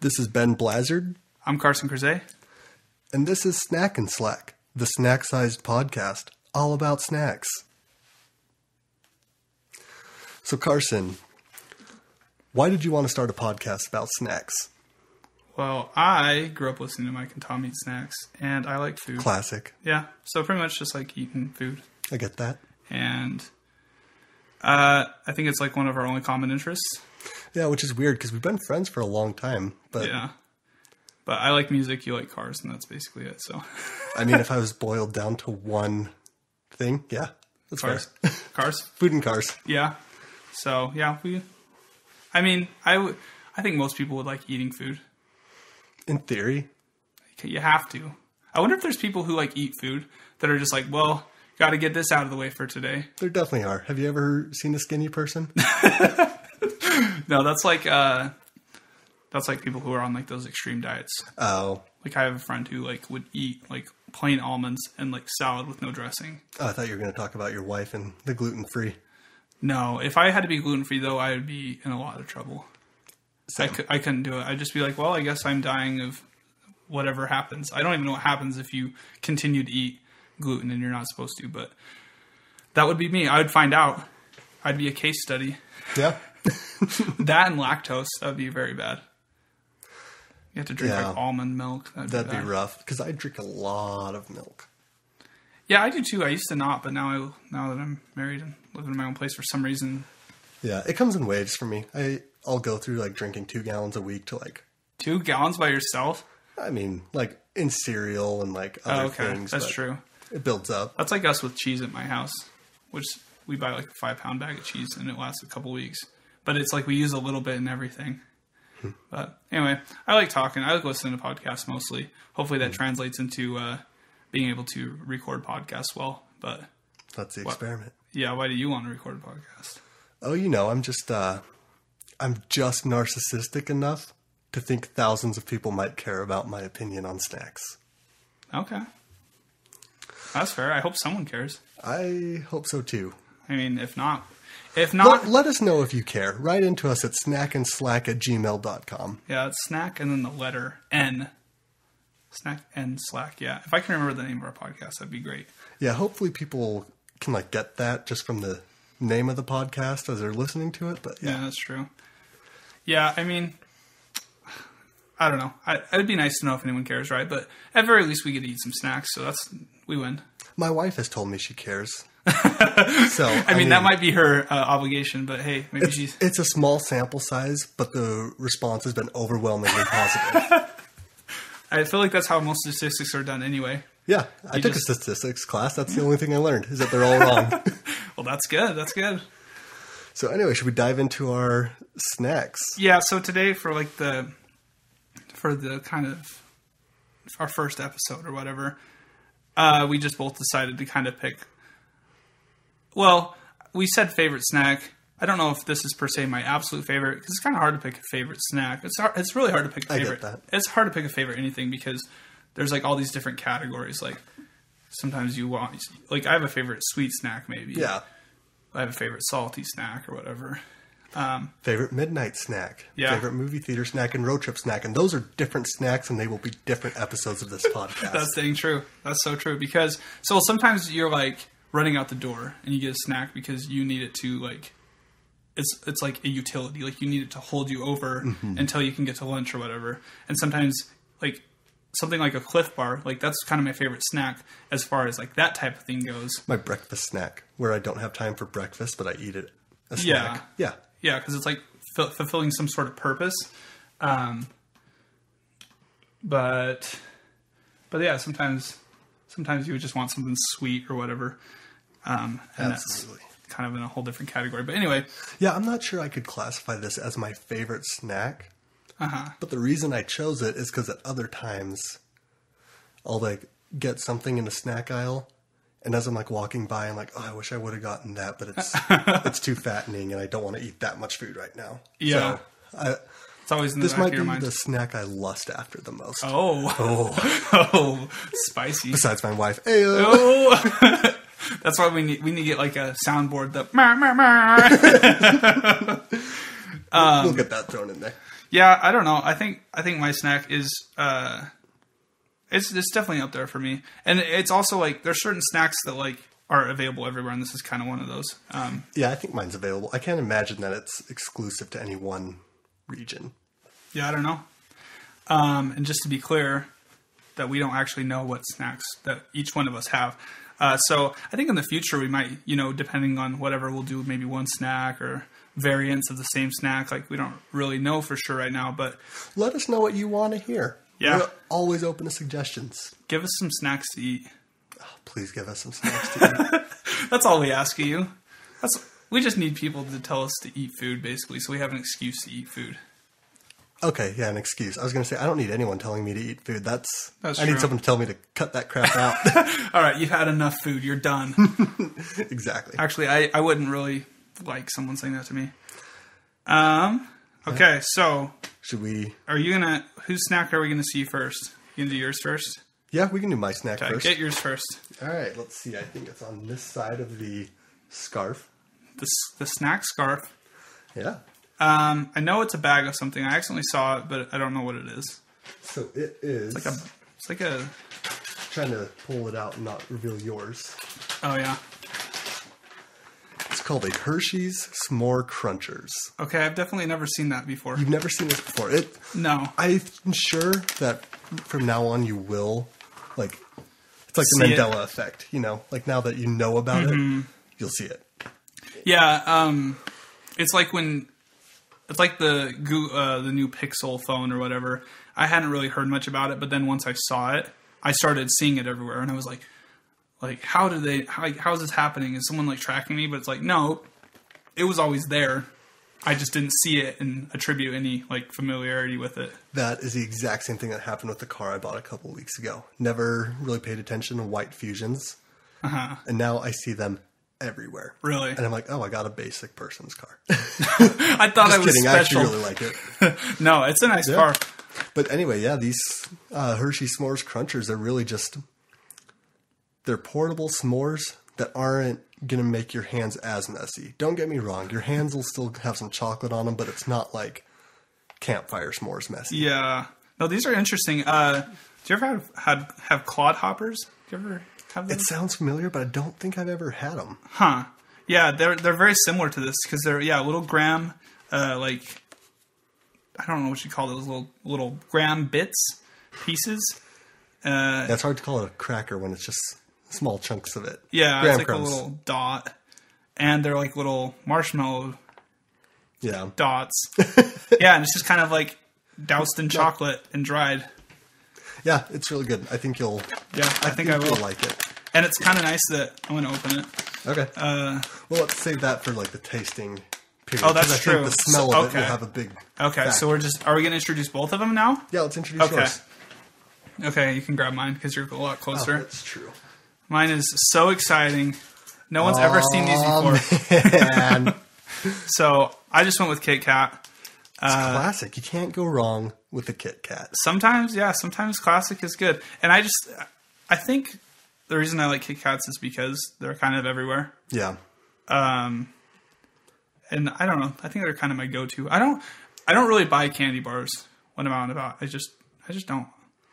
This is Ben Blazard, I'm Carson Crozet. and this is Snack and Slack, the snack sized podcast all about snacks. So, Carson, why did you want to start a podcast about snacks? Well, I grew up listening to Mike and Tom eat snacks, and I like food. Classic. Yeah, so pretty much just like eating food, I get that. and uh, I think it's like one of our only common interests. Yeah, which is weird because we've been friends for a long time. But Yeah, but I like music, you like cars, and that's basically it. So I mean, if I was boiled down to one thing, yeah, that's cars, fair. cars, Food and cars. yeah. So yeah, we. I mean, I would. I think most people would like eating food. In theory, You have to. I wonder if there's people who like eat food that are just like, well, got to get this out of the way for today. there definitely are. Have you ever seen a skinny person? No, that's like uh that's like people who are on like those extreme diets. Oh, Like I have a friend who like would eat like plain almonds and like salad with no dressing. oh I thought you were going to talk about your wife and the gluten free. No, if I had to be gluten free though, I would be in a lot of trouble. I, cou- I couldn't do it. I'd just be like, well, I guess I'm dying of whatever happens. I don't even know what happens if you continue to eat gluten and you're not supposed to, but that would be me. I would find out. I'd be a case study. Yeah. That and lactose, that would be very bad. You have to drink Yeah. like almond milk. That'd, That'd be bad. rough because I drink a lot of milk. Yeah, I do too. I used to not, but now I now that I'm married and living in my own place for some reason, Yeah, it comes in waves for me. I I'll go through like drinking two gallons a week to like two gallons by yourself. I mean like in cereal and like oh, other Oh, okay, things. that's true. It builds up. That's like us with cheese at my house, which we buy like a five pound bag of cheese and it lasts a couple weeks. But it's like we use a little bit in everything. Hmm. But anyway, I like talking. I like listening to podcasts mostly. Hopefully Hmm. that translates into uh, being able to record podcasts well. But That's the experiment. yeah, why do you want to record a podcast? Oh, you know, I'm just uh I'm just narcissistic enough to think thousands of people might care about my opinion on snacks. Okay, that's fair. I hope someone cares. I hope so too. I mean, if not, if not, Let, let us know if you care. Write into us at snackandslack at gmail.com. yeah, it's snack and then the letter N. Snack and slack. Yeah, if I can remember the name of our podcast, that'd be great. Yeah, hopefully people can like get that just from the name of the podcast as they're listening to it. But yeah, Yeah, that's true. Yeah, I mean, I don't know. I, it'd be nice to know if anyone cares, right? But at very least, we get to eat some snacks, so that's we win. my wife has told me she cares. so I mean, that might be her uh, obligation, but hey, maybe it's, she's. it's a small sample size, but the response has been overwhelmingly positive. I feel like that's how most statistics are done anyway. yeah, I took just- a statistics class. That's the only thing I learned is that they're all wrong. Well, that's good. That's good. so anyway, should we dive into our snacks? Yeah. So today, for like the for the kind of our first episode or whatever, uh, we just both decided to kind of pick. Well, we said favorite snack. I don't know if this is per se my absolute favorite because it's kind of hard to pick a favorite snack. It's hard, it's really hard to pick a I get that. It's hard to pick a favorite anything because there's like all these different categories. Like sometimes you want like I have a favorite sweet snack maybe. Yeah, I have a favorite salty snack or whatever. Um, favorite midnight snack, Yeah. favorite movie theater snack, and road trip snack, and those are different snacks, and they will be different episodes of this podcast. That's dang true. That's so true because so sometimes you're like running out the door and you get a snack because you need it to like it's it's like a utility like you need it to hold you over until you can get to lunch or whatever. And sometimes like something like a Clif Bar like that's kind of my favorite snack as far as like that type of thing goes. my breakfast snack, where I don't have time for breakfast, but I eat it. A Yeah. snack. yeah. Yeah, because it's like f- fulfilling some sort of purpose. Um, but but yeah, sometimes sometimes you would just want something sweet or whatever. Um, and Absolutely. that's kind of in a whole different category. But anyway, Yeah, I'm not sure I could classify this as my favorite snack. uh-huh. But the reason I chose it is because at other times, I'll like get something in the snack aisle, and as I'm like walking by, I'm like, oh, I wish I would have gotten that, but it's it's too fattening, and I don't want to eat that much food right now. Yeah. So, I, it's always in the this might be mind. the snack I lust after the most. Oh, oh, oh, spicy. Besides my wife, Ayo. Oh, that's why we need we need to get like a soundboard. The we'll get that thrown in there. Yeah, I don't know. I think I think my snack is uh it's it's definitely up there for me. And it's also like there's certain snacks that like are available everywhere and this is kind of one of those. Um Yeah, I think mine's available. I can't imagine that it's exclusive to any one region. yeah, I don't know. Um and just to be clear that we don't actually know what snacks that each one of us have. Uh, so I think in the future we might, you know, depending on whatever we'll do, maybe one snack or variants of the same snack. Like we don't really know for sure right now, but Let us know what you want to hear. Yeah. We're always open to suggestions. give us some snacks to eat. Oh, Please give us some snacks to eat. That's all we ask of you. That's we just need people to tell us to eat food, basically, so we have an excuse to eat food. Okay, yeah, an excuse. I was going to say I don't need anyone telling me to eat food. That's, That's I need someone to tell me to cut that crap out. All right, you've had enough food. You're done. exactly. Actually, I, I wouldn't really like someone saying that to me. Um. Okay, so Should we? are you gonna whose snack are we gonna see first? You gonna do yours first? Yeah, we can do my snack Okay, first. get yours first. All right, let's see. I think it's on this side of the scarf. The the snack scarf. Yeah. Um, I know it's a bag of something. I accidentally saw it, but I don't know what it is. So it is. Like a, it's like a. trying to pull it out and not reveal yours. Oh yeah. It's called a Hershey's S'more Crunchers. Okay, I've definitely never seen that before. You've never seen this before. It. No. I'm sure that from now on you will, like, it's like See the it. Mandela effect. You know, like now that you know about Mm-hmm. it, you'll see it. Yeah, um, it's like when it's like the uh, the new Pixel phone or whatever. I hadn't really heard much about it, but then once I saw it, I started seeing it everywhere, and I was like, like how do they? How, how is this happening? Is someone like tracking me? But it's like no, it was always there. I just didn't see it and attribute any like familiarity with it. That is the exact same thing that happened with the car I bought a couple weeks ago. Never really paid attention to white fusions, Uh-huh. and now I see them everywhere. Really, And I'm like, oh, I got a basic person's car. I thought I was Kidding, I actually special. really like it. no, it's a nice car. But anyway, yeah, these uh, Hershey S'mores Crunchers are really just they're portable s'mores that aren't gonna make your hands as messy. Don't get me wrong, your hands will still have some chocolate on them, but it's not like campfire s'mores messy. Yeah. No, these are interesting. Uh, do you ever have had have Clodhoppers? Do you ever have It sounds familiar, but I don't think I've ever had them. Huh. Yeah, they're they're very similar to this because they're yeah little graham uh, like I don't know what you call those little little graham bits pieces. Uh, it's hard to call it a cracker when it's just small chunks of it. yeah, Graham it's like crumbs. a little dot, and they're like little marshmallow Yeah. dots. yeah, and it's just kind of like doused in chocolate and dried. Yeah, it's really good. I think you'll Yeah, I think I you'll like it. And it's kind of nice that I'm going to open it. Okay. Uh, well, let's save that for like the tasting period. Oh, that's I true. Think the smell So- of it will have a big. Okay, factor. so we're just are we going to introduce both of them now? yeah, let's introduce Okay. yours. Okay, you can grab mine because you're a lot Oh, closer. that's true. Mine is so exciting. No one's ever seen these before. So I just went with Kit Kat. Uh, classic. You can't go wrong with a Kit Kat. Sometimes, yeah, sometimes classic is good. And I just, I think the reason I like Kit Kats is because they're kind of everywhere. Yeah. Um, and I don't know. I think they're kind of my go-to. I don't, I don't really buy candy bars when I'm out and about. I just, I just don't.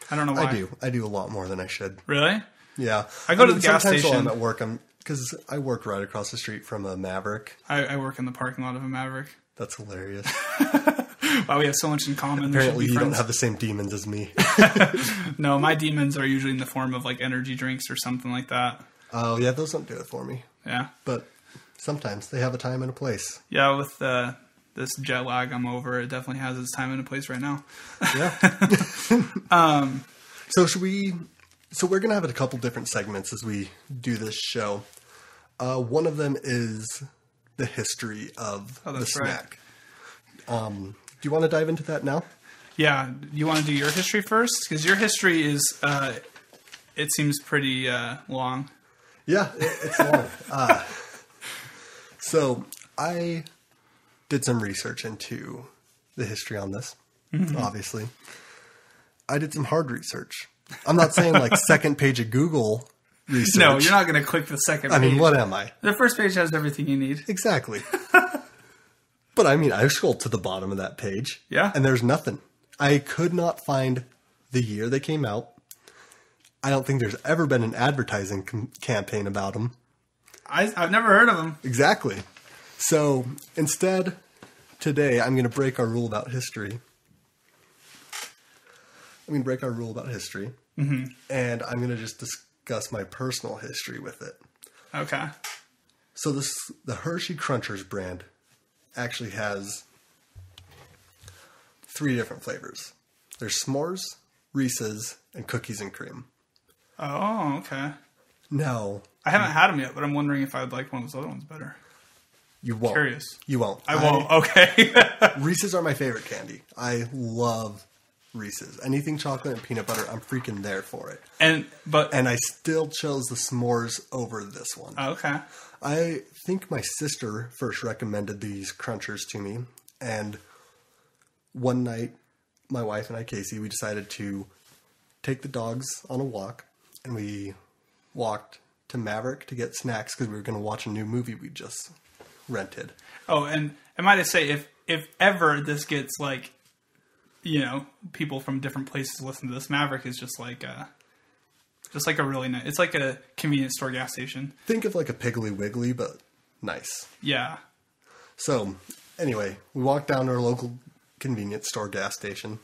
I don't know why. I do. I do a lot more than I should. Really? Yeah. I go to the gas while station. I'm at work, I'm because I work right across the street from a Maverick. I, I work in the parking lot of a Maverick. That's hilarious. Wow, we have so much in common. Apparently, you don't have the same demons as me. No, my demons are usually in the form of like energy drinks or something like that. Oh, yeah, those don't do it for me. Yeah, But sometimes they have a time and a place. yeah. With uh, this jet lag, I'm over. It definitely has its time and a place right now. Yeah. um. So should we? So we're gonna have a couple different segments as we do this show. Uh, one of them is the history of Oh, the that's right. snack. Um, you want to dive into that now? Yeah, you want to do your history first because your history is, uh, it seems pretty uh, long. Yeah, it's long. uh, so I did some research into the history on this. Mm-hmm. Obviously, I did some hard research. I'm not saying like second page of Google research. No, you're not going to click the second. I page. mean, what am I? The first page has everything you need. Exactly. But I mean, I scrolled to the bottom of that page. Yeah. And there's nothing. I could not find the year they came out. I don't think there's ever been an advertising campaign about them. I, I've never heard of them. Exactly. So instead, today I'm going to break our rule about history. I'm going to break our rule about history. Mm-hmm. And I'm going to just discuss my personal history with it. Okay. So this the Hershey Crunchers brand actually has three different flavors. There's s'mores, Reese's, and cookies and cream. Oh, okay. No, I haven't had them yet, but I'm wondering if I would like one of those other ones better. you won't. Curious. You won't. I won't. Okay. Reese's are my favorite candy. I love Reese's. Anything chocolate and peanut butter, I'm freaking there for it. and but And I still chose the s'mores over this one. okay. I think my sister first recommended these crunchers to me, and one night, my wife and I, Casey, we decided to take the dogs on a walk, and we walked to Maverick to get snacks because we were going to watch a new movie we just rented. Oh, and I might say if if ever this gets like, you know, people from different places listen to this, Maverick is just like a, just like a really nice. It's like a convenience store gas station. Think of like a Piggly Wiggly, but nice. Yeah. So, anyway, we walked down to our local convenience store gas station.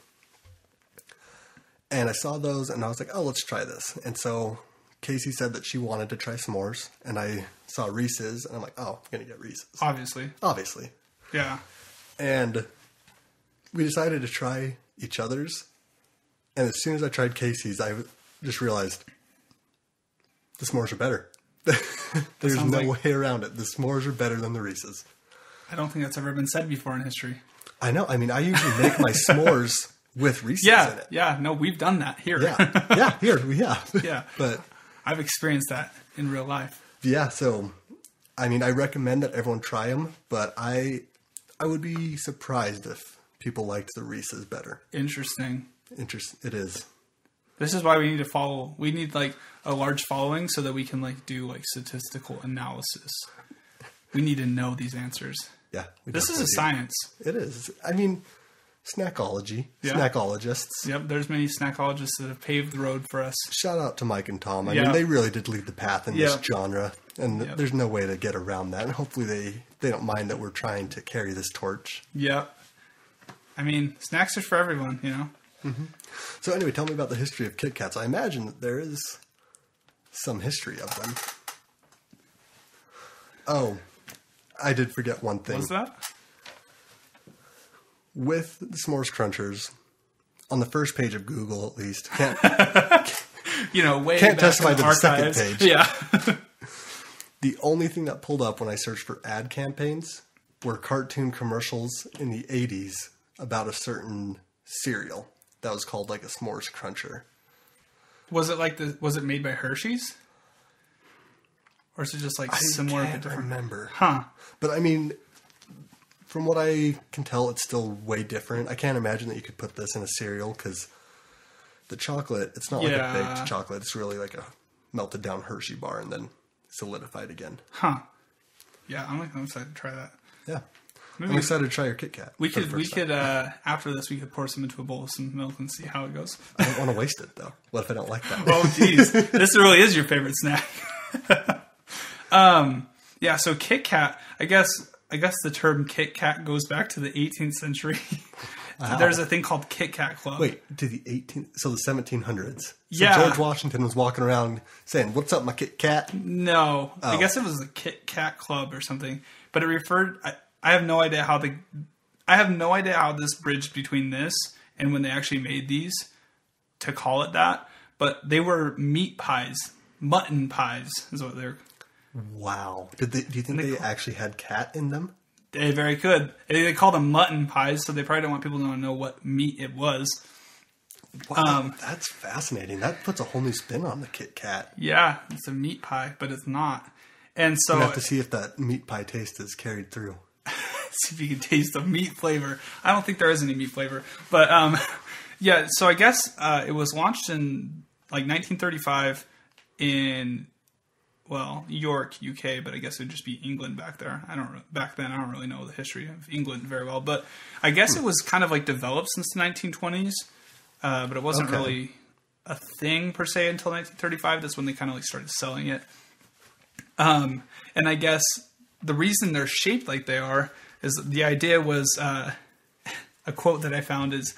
And I saw those and I was like, oh, let's try this. And so Casey said that she wanted to try s'mores. And I saw Reese's and I'm like, oh, I'm going to get Reese's. Obviously. Obviously. Yeah. And we decided to try each other's. And as soon as I tried Casey's, I just realized the s'mores are better. There's no like- way around it. The s'mores are better than the Reese's. I don't think that's ever been said before in history. I know. I mean, I usually make my s'mores with Reese's Yeah. in it. Yeah. No, we've done that here. Yeah, yeah, here we have. Yeah. but I've experienced that in real life. yeah, so I mean, I recommend that everyone try them, but I I would be surprised if people liked the Reese's better. Interesting. Interest, it is. This is why we need to follow. We need like a large following so that we can like do like statistical analysis. We need to know these answers. Yeah, This is a science. It is. I mean, snackology, Yeah. snackologists. Yep, there's many snackologists that have paved the road for us. Shout out to Mike and Tom. I Yeah. mean, they really did lead the path in Yeah. this genre, and Yep. there's no way to get around that. And hopefully, they they don't mind that we're trying to carry this torch. Yep. I mean, snacks are for everyone, you know. Mm-hmm. So anyway, tell me about the history of Kit Kats. I imagine that there is some history of them. Oh, I did forget one thing. What's that? With the S'mores Crunchers, on the first page of Google at least, can't, You know, way Can't testify to the second page. Yeah. the only thing that pulled up when I searched for ad campaigns were cartoon commercials in the 80s about a certain cereal that was called like a S'mores Cruncher. was it like the? Was it made by Hershey's? Or is it just like I similar can't different? remember. Huh. But I mean, from what I can tell, it's still way different. I can't imagine that you could put this in a cereal because the chocolate, it's not Yeah. like a baked chocolate. It's really like a melted down Hershey bar and then solidified again. Huh. Yeah, I'm, I'm excited to try that. Yeah. Maybe I'm excited to try your Kit Kat. we could we time. could uh after this we could pour some into a bowl of some milk and see how it goes. I don't want to waste it though. What if I don't like that? Oh jeez, this really is your favorite snack. um, yeah. So Kit Kat, I guess. I guess the term Kit Kat goes back to the 18th century. There's a thing called Kit Kat Club. Wait, to the 18th, so the 1700s. So Yeah. George Washington was walking around saying, "What's up, my Kit Kat?" No, I Oh. guess it was the Kit Kat Club or something. But it referred. I, I have no idea how the. I have no idea how this bridged between this and when they actually made these to call it that. But they were meat pies, mutton pies is what they're. Wow. Did they? Do you think They they, call- actually had cat in them? They very could. They, they call them mutton pies, so they probably don't want people to know what meat it was. Wow, Um, that's fascinating. That puts a whole new spin on the Kit Kat. Yeah, it's a meat pie, but it's not. And so We have to see if that meat pie taste is carried through. See if you can taste the meat flavor. I don't think there is any meat flavor, but um, yeah. So I guess uh, it was launched in like 1935 in well, York, UK, but I guess it would just be England back there. I don't back then. I don't really know the history of England very well, but I guess it was kind of like developed since the 1920s, uh, but it wasn't Okay. really a thing per se until 1935. That's when they kind of like started selling it. Um, and I guess the reason they're shaped like they are is the idea was uh, a quote that I found is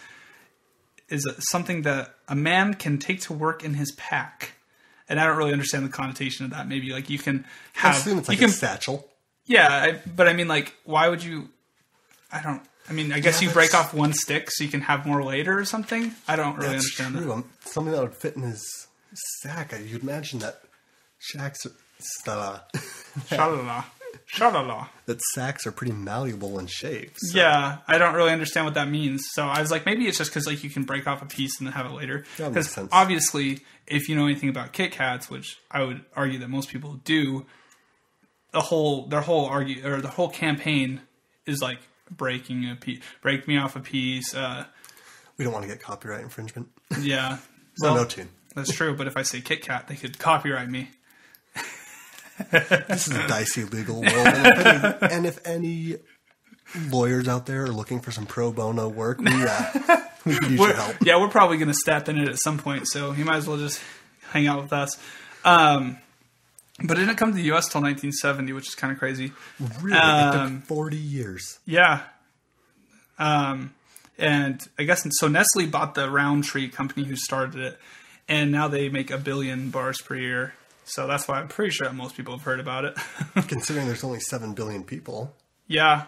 is something that a man can take to work in his pack. And I don't really understand the connotation of that. Maybe like you can I have assume it's like you a can satchel. yeah, I, but I mean like why would you? I don't. I mean, I guess Yeah, you break off one stick so you can have more later or something. I don't really understand true. that. Um, Something that would fit in his sack. You'd imagine that shacks, uh, Shalala, shalala. that sacks are pretty malleable in shape. so- Yeah, I don't really understand what that means. So I was like, maybe it's just because like you can break off a piece and then have it later. Because obviously, if you know anything about Kit Kats, which I would argue that most people do, the whole their whole argue or the whole campaign is like breaking a piece, break me off a piece. Uh, We don't want to get copyright infringement. yeah, No, no tune. that's true. But if I say Kit Kat, they could copyright me. This is a dicey legal world. And if, any, and if any lawyers out there are looking for some pro bono work, we, uh, we could use your We're- help. yeah, we're probably going to step in it at some point, so you might as well just hang out with us. Um, but it didn't come to the U.S. till 1970, which is kind of crazy. Really, it Um, took 40 years. Yeah. Um, and I guess so. Nestle bought the Rowntree company who started it, and now they make a billion bars per year. So that's why I'm pretty sure most people have heard about it. Considering there's only 7 billion people. yeah,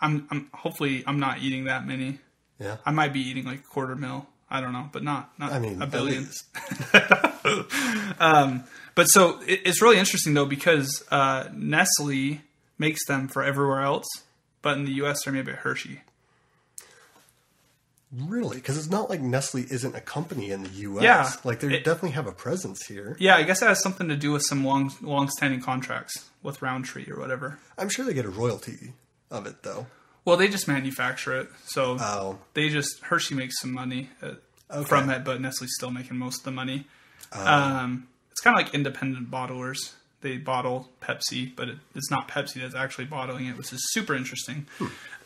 I'm. I'm hopefully I'm not eating that many. Yeah. I might be eating like a quarter mil. I don't know, but not not I mean, a billion. least. But so it, it's really interesting though because uh, Nestle makes them for everywhere else, but in the U.S. they're made by Hershey. Really? Because it's not like Nestle isn't a company in the U.S. Yeah. Like, they It- definitely have a presence here. Yeah, I guess that has something to do with some long long-standing contracts with Rowntree or whatever. I'm sure they get a royalty of it, though. Well, they just manufacture it, so Oh. they just Hershey makes some money uh, Okay. from it, but Nestle's still making most of the money. um, it's kind of like independent bottlers. They bottle Pepsi, but it, it's not Pepsi that's actually bottling it, which is super interesting.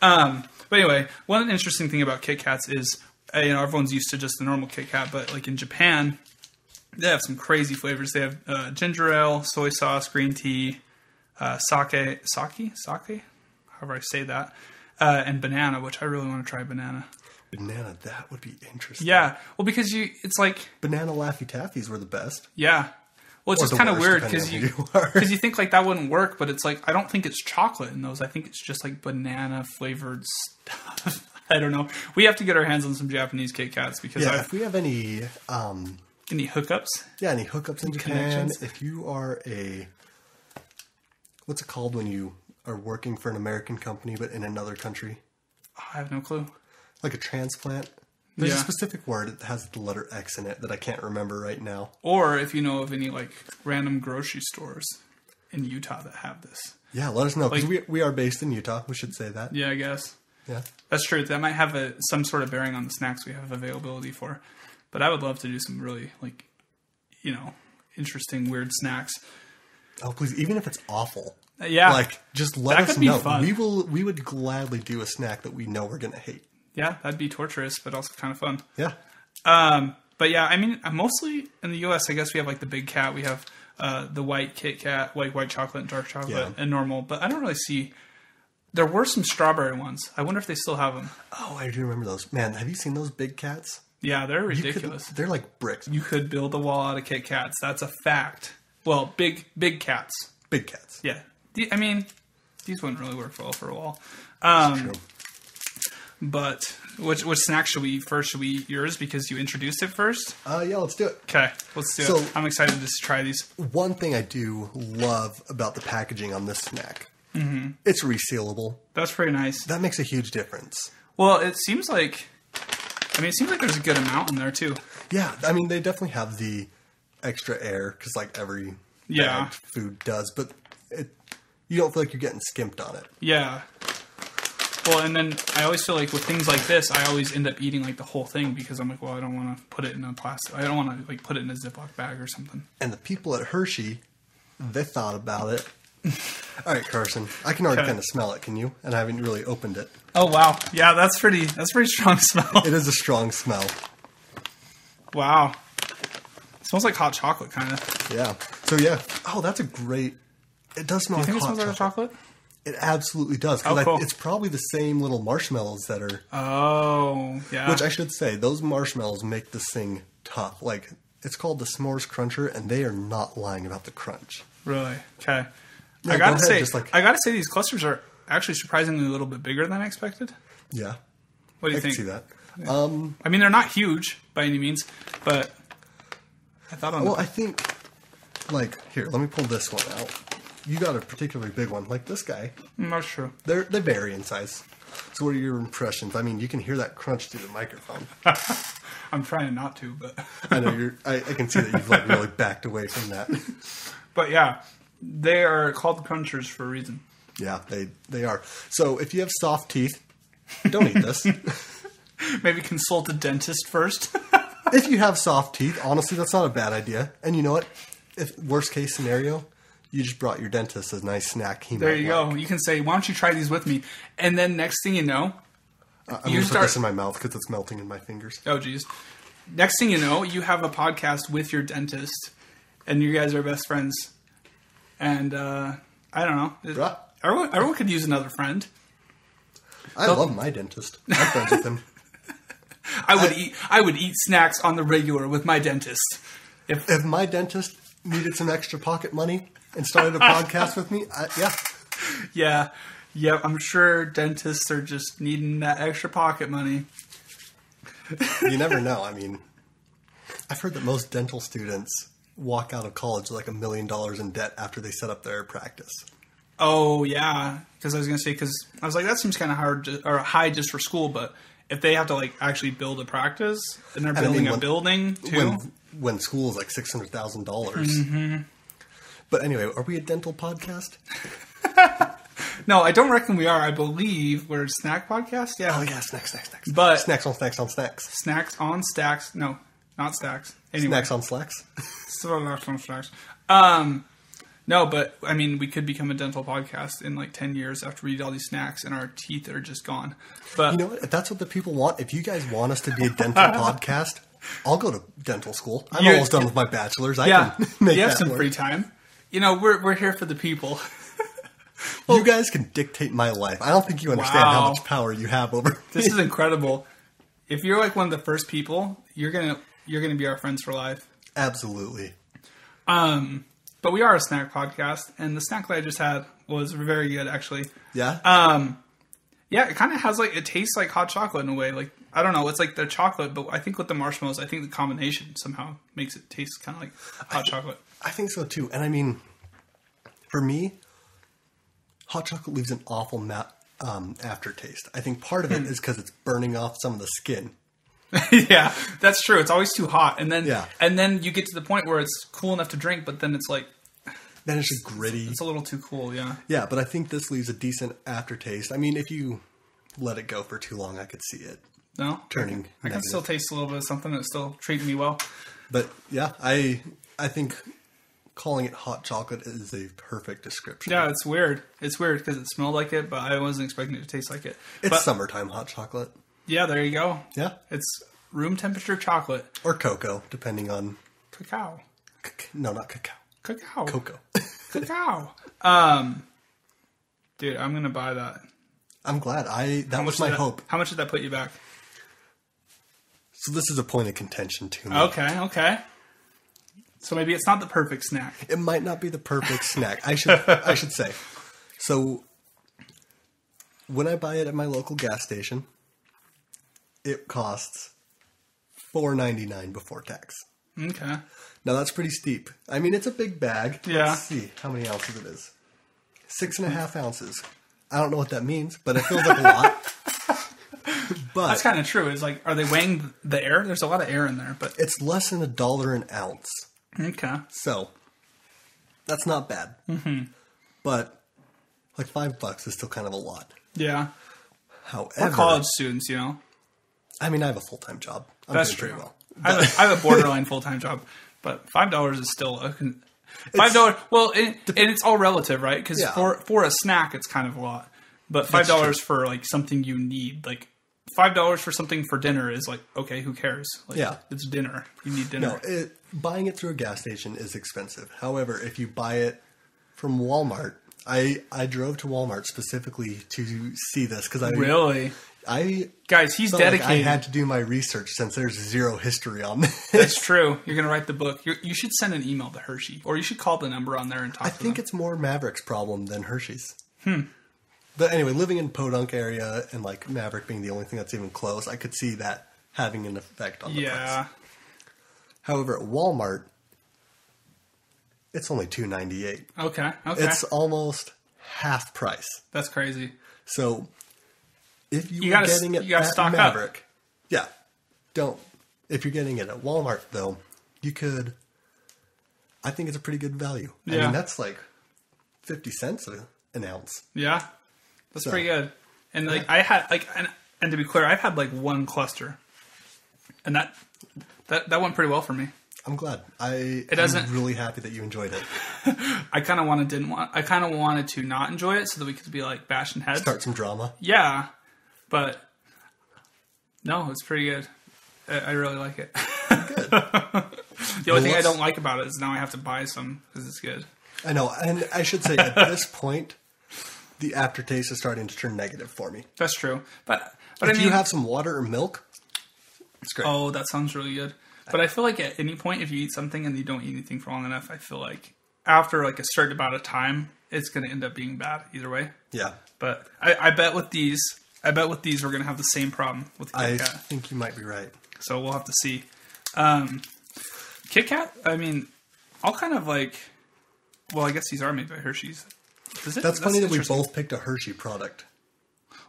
Um, but anyway, one interesting thing about Kit Kats is, uh, you know, everyone's used to just the normal Kit Kat, but like in Japan, they have some crazy flavors. They have uh, ginger ale, soy sauce, green tea, uh, sake, sake, sake, however I say that, uh, and banana, which I really want to try banana. Banana, that would be interesting. Yeah, well, because you, it's like, Banana Laffy Taffies were the best. yeah. Well, it's Or just kind of weird because you who you because you think like that wouldn't work, but it's like I don't think it's chocolate in those. I think it's just like banana flavored stuff. I don't know. We have to get our hands on some Japanese Kit Kats because Yeah, I've if we have any, um, any hookups. yeah, any hookups in Japan, connections? if you are a, what's it called when you are working for an American company but in another country? I have no clue. Like a transplant? There's a specific word that has the letter X in it that I can't remember right now. Or if you know of any like random grocery stores in Utah that have this. Yeah, let us know because Like- we, we are based in Utah. We should say that. Yeah, I guess. Yeah. That's true. That might have a, some sort of bearing on the snacks we have availability for. But I would love to do some really like, you know, interesting weird snacks. Oh, please, even if it's awful, Uh, Yeah, like just let That us could be know. fun. We will. We would gladly do a snack that we know we're gonna hate. Yeah, that'd be torturous, but also kind of fun. Yeah. Um, but yeah, I mean, mostly in the U.S., I guess we have like the big cat. We have uh, the white Kit Kat, white white chocolate and dark chocolate, Yeah. and normal. But I don't really see. There were some strawberry ones. I wonder if they still have them. Oh, I do remember those. Man, have you seen those big cats? Yeah, they're You could- ridiculous. they're like bricks. you could build a wall out of Kit Kats. That's a fact. Well, big big cats. Big cats. Yeah, I mean, these wouldn't really work well for a wall. Um, True. But which which snack should we eat first? Should we eat yours because you introduced it first? Uh, yeah, let's do it. Okay, let's do So- it. I'm excited to try these. One thing I do love about the packaging on this snack, mm-hmm. it's resealable. That's pretty nice. That makes a huge difference. Well, it seems like. I mean, it seems like there's a good amount in there too. Yeah, I mean they definitely have the extra air because like every Yeah. food does, but it you don't feel like you're getting skimped on it. Yeah. Well, and then I always feel like with things like this, I always end up eating like the whole thing because I'm like, well, I don't want to put it in a plastic. I don't want to like put it in a Ziploc bag or something. And the people at Hershey They thought about it. All right, Carson. I can already Okay. kind of smell it. Can you? And I haven't really opened it. Oh wow, yeah, that's pretty. That's pretty strong smell. It is a strong smell. wow, it smells like hot chocolate, kind of. Yeah. So yeah. Oh, that's a great. It does smell Do You think like it smells like chocolate. It absolutely does. Oh, I- cool. it's probably the same little marshmallows that are. Oh, yeah. Which I should say, those marshmallows make this thing tough. Like it's called the S'mores Cruncher, and they are not lying about the crunch. really okay. Yeah, I gotta ahead, say, like- I gotta say, these clusters are actually surprisingly a little bit bigger than I expected. Yeah, What do you can think? see that. Um, I mean, they're not huge by any means, but I thought on well, the, I think like here, let me pull this one out. You got a particularly big one, like this guy. I'm not sure. They're they vary in size. So, what are your impressions? I mean, you can hear that crunch through the microphone. I'm trying not to, but I know you're. I, I can see that you've like really backed away from that. but yeah, they are called crunchers for a reason. Yeah, they they are. So, if you have soft teeth, don't eat this. Maybe consult a dentist first. if you have soft teeth, honestly, that's not a bad idea. And you know what? If worst case scenario, you just brought your dentist a nice snack. He there you like. go. You can say, "Why don't you try these with me?" And then next thing you know, I'm You gonna put start- this in my mouth because it's melting in my fingers. Oh, geez. Next thing you know, you have a podcast with your dentist, and you guys are best friends. And uh, I don't know. Everyone, everyone could use another friend. I love my dentist. I'm friends with him. I would eat. I would eat snacks on the regular with my dentist. If If my dentist needed some extra pocket money and started a podcast with me, I, yeah, yeah, yeah, I'm sure dentists are just needing that extra pocket money. you never know. I mean, I've heard that most dental students walk out of college like a million dollars in debt after they set up their practice. Oh yeah, because I was gonna say because I was like that seems kind of hard to, or high just for school, but if they have to like actually build a practice and they're I building mean, a building too. When when school is like six hundred thousand dollars. Mm-hmm. But anyway, are we a dental podcast? No, I don't reckon we are. I believe we're a snack podcast. Yeah. Oh yeah, snacks, snacks, snacks. But- snacks on snacks on snacks. Snacks on stacks. No, not stacks. Anyway. Snacks on slacks. Snacks on stacks. Um, no, but I mean, we could become a dental podcast in like 10 years after we eat all these snacks and our teeth are just gone. But You know what? If that's what the people want, if you guys want us to be a dental podcast, I'll go to dental school. I'm You're- almost done with my bachelor's. I yeah, can make you have some work. free time. You know, we're, we're here for the people. You guys can dictate my life. I don't think you understand how much power you have over This is incredible. If you're like one of the first people, you're gonna you're gonna be our friends for life. Absolutely. Um, but we are a snack podcast, and the snack that I just had was very good, actually. Yeah. Um, yeah, it kind of has like it tastes like hot chocolate in a way. Like I don't know, it's like the chocolate, but I think with the marshmallows, I think the combination somehow makes it taste kind of like hot chocolate. I think so too. And I mean, for me, hot chocolate leaves an awful ma- um, aftertaste. I think part of Hmm. it is because it's burning off some of the skin. yeah, that's true. It's always too hot, and then Yeah. and then you get to the point where it's cool enough to drink, but then it's like Then it's just gritty. it's a little too cool. Yeah. Yeah, but I think this leaves a decent aftertaste. I mean, if you let it go for too long, I could see it No, turning. I can negative. still taste a little bit of something that's still treating me well. But yeah, I I think calling it hot chocolate is a perfect description. Yeah, it's weird. It's weird because it smelled like it, but I wasn't expecting it to taste like it. it's but summertime hot chocolate. yeah, there you go. Yeah, It's room temperature chocolate, or cocoa, depending on. cacao, c- No, not cacao. cacao, Cocoa. cacao. Um, dude, I'm gonna buy that. I'm glad. I that was my that- hope. How much did that put you back? So this is a point of contention to me. Okay, okay. So maybe it's not the perfect snack. It might not be the perfect snack. I should I should say. So when I buy it at my local gas station, it costs four ninety nine before tax. Okay. Now that's pretty steep. I mean, it's a big bag. Yeah. Let's see how many ounces it is. Six and a half ounces. I don't know what that means, but it feels like a lot. but That's kind of true. It's like, are they weighing the air? There's a lot of air in there, but it's less than a dollar an ounce. Okay. So that's not bad. Mm-hmm. But like five bucks is still kind of a lot. Yeah. We're However, college students, you know. I mean, I have a full time job. I'm That's doing true. pretty well. I, have a, I have a borderline full time job, but five dollars is still a. Con- Five dollars. Well, and, and it's all relative, right? Because Yeah. for for a snack, it's kind of a lot. But five dollars for like something you need, like five dollars for something for dinner, is like okay, who cares? Like, Yeah. it's dinner. You need dinner. No, it, buying it through a gas station is expensive. However, if you buy it from Walmart, I I drove to Walmart specifically to see this because I really, I guys, he's felt like dedicated. I had to do my research since there's zero history on this. That's true. You're gonna write the book. you you should send an email to Hershey, or you should call the number on there and talk. I think them. it's more Maverick's problem than Hershey's. Hmm. But anyway, living in Podunk area and like Maverick being the only thing that's even close, I could see that having an effect on the price. yeah. However, at Walmart, it's only two ninety eight. Okay. Okay. It's almost half price. That's crazy. So if you, You were gotta- getting it you at stock up. Maverick, yeah, don't. If you're getting it at Walmart, though, you could. I think it's a pretty good value. Yeah. I mean, that's like fifty cents an ounce. Yeah, that's So- pretty good. And like I had like and, and to be clear, I've had like one cluster, and that that that went pretty well for me. I'm glad. I it doesn't- I'm really happy that you enjoyed it. I kind of wanted didn't want I kind of wanted to not enjoy it so that we could be like bashing heads. Start some drama. Yeah, but no, it's pretty good. I, I really like it. good. the only thing I don't like about it is now I have to buy some because it's good. I know, and I should say at this point, the aftertaste is starting to turn negative for me. That's true, but but if I mean, you have some water or milk, it's great. Oh, that sounds really good. But I feel like at any point, if you eat something and you don't eat anything for long enough, I feel like after like a certain amount of time, it's going to end up being bad either way. Yeah, But I, I bet with these, I bet with these, we're going to have the same problem with Kit I Kat. think you might be right. So we'll have to see. Um, Kit Kat, I mean, I'll kind of like. Well, I guess these are made by Hershey's. It? That's, funny that we both picked a Hershey product.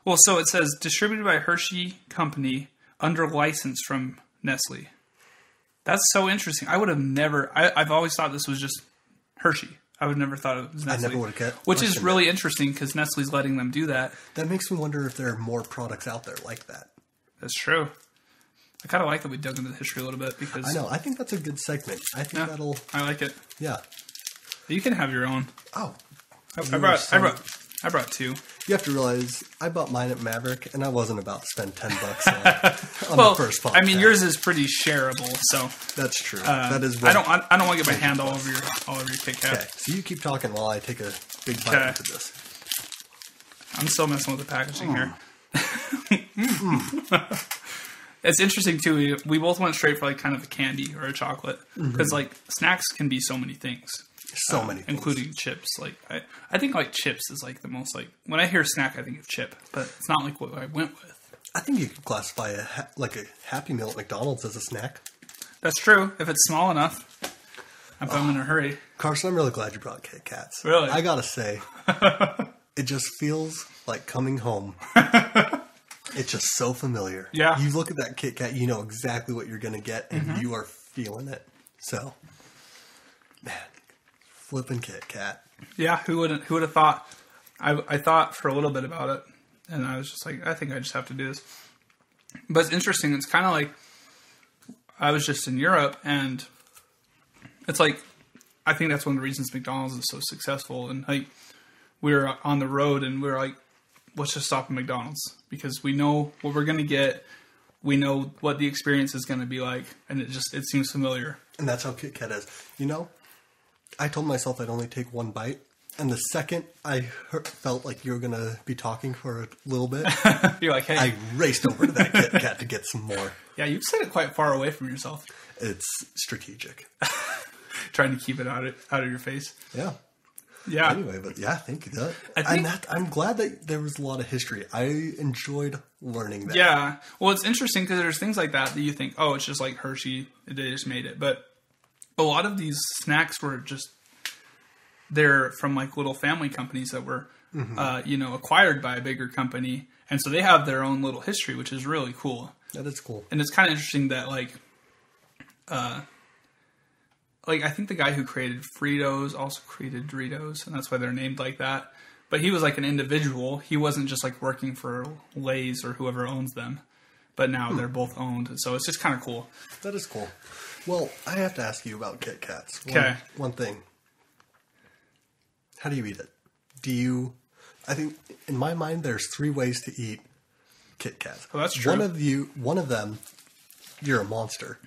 Well, so it says distributed by Hershey Company under license from Nestle. That's so interesting. I would have never. I, I've always thought this was just Hershey. I would have never thought it was Nestle. I never would've get- Which is really interesting because Nestle's letting them do that. That makes me wonder if there are more products out there like that. That's true. I kind of like that we dug into the history a little bit because I know. I think that's a good segment. I think Yeah. that'll. I like it. Yeah. You can have your own. Oh, I, I brought. are I brought. I brought two. you have to realize I bought mine at Maverick, and I wasn't about to spend ten bucks on, on Well, the first podcast. I mean, yours is pretty shareable, so That's true. uh, that is. I don't. I, I don't want to get my hand all over your all over your Kit Kat. Okay, so you keep talking while I take a big bite Okay. into this. I'm still messing with the packaging Oh. here. Hmm. it's interesting too. We, we both went straight for like kind of a candy or a chocolate because mm-hmm. like snacks can be so many things, So many, things. Including chips. Like I, I think like chips is like the most like when I hear snack, I think of chip, but it's not like what I went with. I think you could classify a ha- like a Happy Meal at McDonald's as a snack. That's true if it's small enough. If I'm in a hurry, Carson, I'm really glad you brought Kit Kats. Really? I gotta say, it just feels like coming home. it's just so familiar. Yeah. Mm-hmm. You look at that Kit Kat, you know exactly what you're gonna get, and you are feeling it. So, man, flipping Kit Kat. yeah, who wouldn't? who would have thought? I I thought for a little bit about it, and I was just like, I think I just have to do this. But it's interesting. It's kind of like I was just in Europe, and it's like I think that's one of the reasons McDonald's is so successful. And like we were on the road, and we were like, let's just stop at McDonald's because we know what we're gonna get. We know what the experience is gonna be like, and it just it seems familiar. And that's how Kit Kat is. You know, I told myself I'd only take one bite, and the second I heard, felt like you were gonna be talking for a little bit, You're like, hey, I raced over to that Kit Kat to get some more. yeah, you've set it quite far away from yourself. It's strategic. trying to keep it out of out of your face. Yeah. Yeah, Anyway, but yeah, thank you. That, I think- and that, I'm glad that there was a lot of history. I enjoyed learning that. yeah. Well, it's interesting because there's things like that that you think, oh, it's just like Hershey, they just made it, but a lot of these snacks were just they're from like little family companies that were, uh, you know, acquired by a bigger company, and so they have their own little history, which is really cool. yeah That is cool. and it's kind of interesting that like uh like I think the guy who created Fritos also created Doritos and that's why they're named like that. But he was like an individual. He wasn't just like working for Lay's or whoever owns them. But now they're both owned. So it's just kind of cool. That is cool. Well, I have to ask you about Kit Kats. One, Okay. One thing. How do you eat it? Do you? I think in my mind, there's three ways to eat Kit Kat. Oh, that's true. One of you, one of them, you're a monster.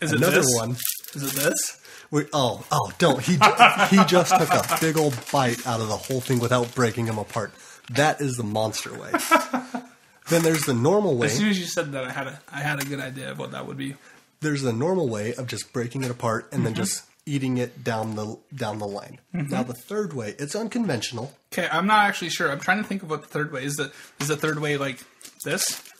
Is it Another this? one, Is it this? we, oh, oh, don't. He he just took a big old bite out of the whole thing without breaking them apart. That is the monster way. then there's the normal way. As soon as you said that, I had a I had a good idea of what that would be. There's the normal way of just breaking it apart and then mm-hmm. just eating it down the down the line. Mm-hmm. Now the third way, it's unconventional. Okay, I'm not actually sure. I'm trying to think of what the third way is. The is the third way like this?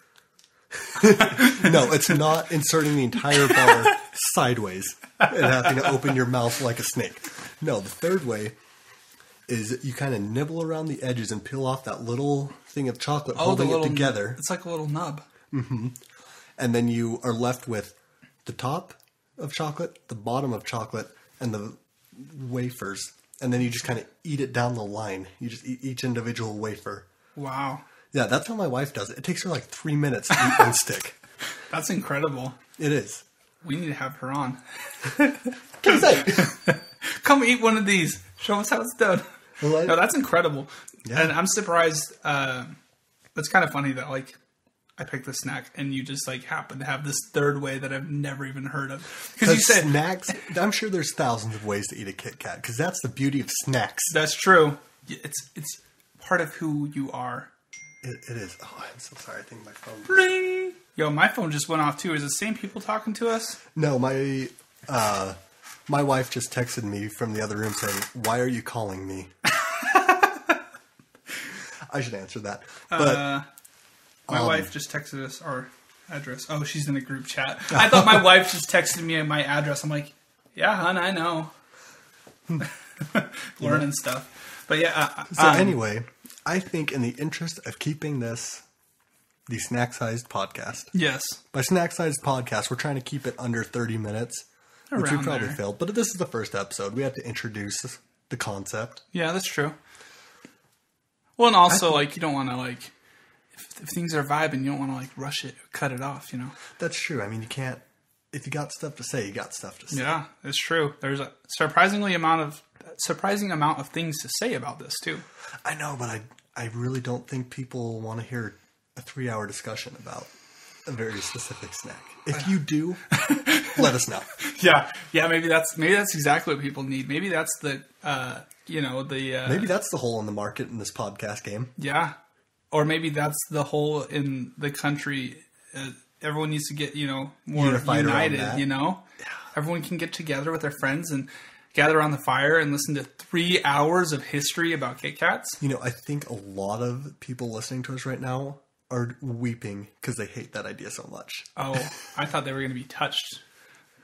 No, it's not inserting the entire bar sideways and having to open your mouth like a snake. No, the third way is you kind of nibble around the edges and peel off that little thing of chocolate oh, holding it together, It's like a little nub. Mm-hmm. and then you are left with the top of chocolate, the bottom of chocolate, and the wafers. And then you just kind of eat it down the line. You just eat each individual wafer. Wow, Yeah, that's how my wife does it. It takes her like three minutes to eat one stick. that's incredible. It is. We need to have her on. Can I say? Come eat one of these. Show us how it's done. Well, I- No, that's incredible. Yeah. And I'm surprised. Uh, it's kind of funny that like I picked this snack and you just like happen to have this third way that I've never even heard of. Because you said snacks, I'm sure there's thousands of ways to eat a Kit Kat. Because that's the beauty of snacks. that's true. It's it's part of who you are. It, it is. Oh, I'm so sorry. I think my phone. Ring. Yo, my phone just went off too. Is it the same people talking to us? No, my uh, my wife just texted me from the other room saying, "Why are you calling me?" I should answer that, but Uh, my um, wife just texted us our address. Oh, she's in a group chat. I thought my wife just texted me at my address. I'm like, yeah, hon, I know. Learning stuff. But yeah, uh, so um, anyway, I think in the interest of keeping this the snack-sized podcast, yes, by snack-sized podcast, we're trying to keep it under 30 minutes, which we probably there. failed. But this is the first episode. We have to introduce the concept. yeah, that's true. Well, and also like you don't want to like if, if things are vibing, you don't want to like rush it, or cut it off. You know. That's true. I mean, you can't. If you got stuff to say, you got stuff to say. Yeah, it's true. There's a surprisingly amount of surprising amount of things to say about this too. I know, but I I really don't think people want to hear a three hour discussion about a very specific snack. If you do, let us know. Yeah, yeah. Maybe that's maybe that's exactly what people need. Maybe that's the uh, you know the uh, Maybe that's the hole in the market in this podcast game. yeah, or maybe that's the hole in the country. Uh, everyone needs to get you know more Unified united. You know, everyone can get together with their friends and gather around the fire and listen to three hours of history about Kit Kats. You know, I think a lot of people listening to us right now are weeping because they hate that idea so much. Oh, I thought they were going to be touched.